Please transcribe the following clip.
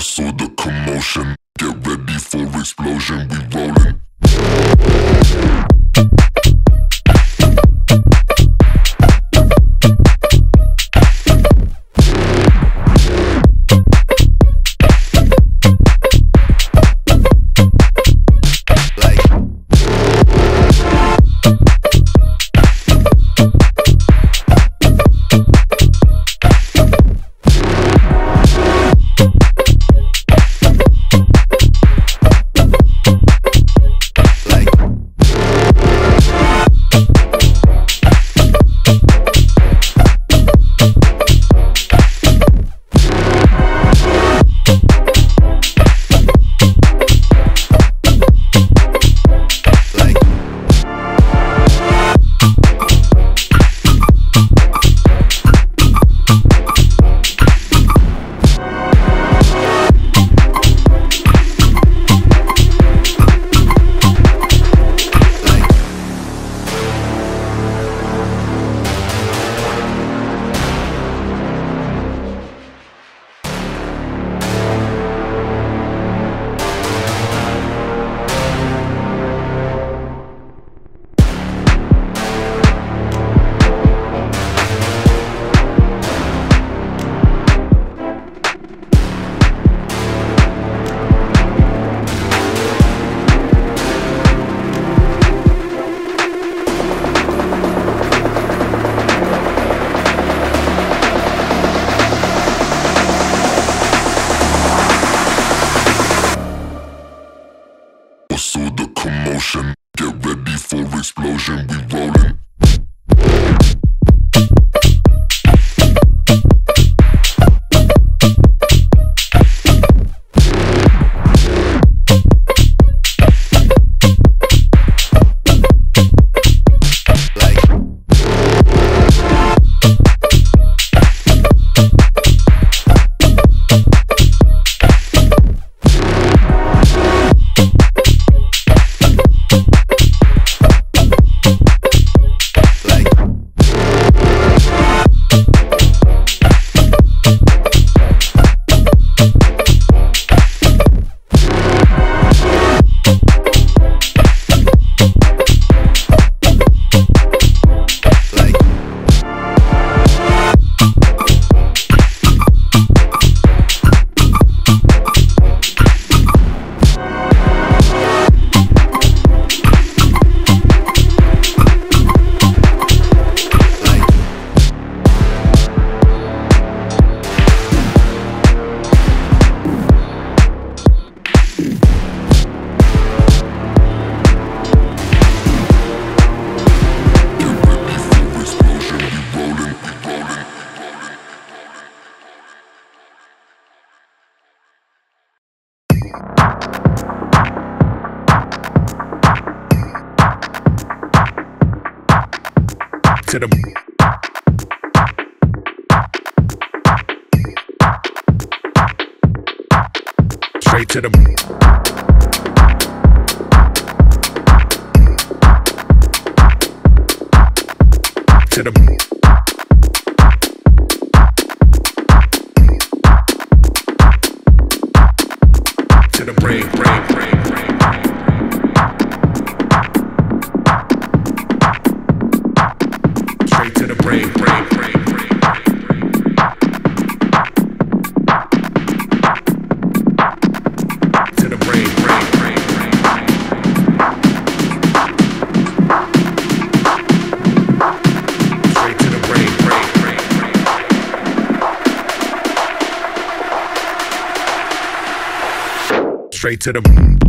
Saw the commotion. Get ready for explosion, we rollin' motion Get ready for explosion, we rollin' to the. Straight to the. to the to the brain, brain, brain. Straight to the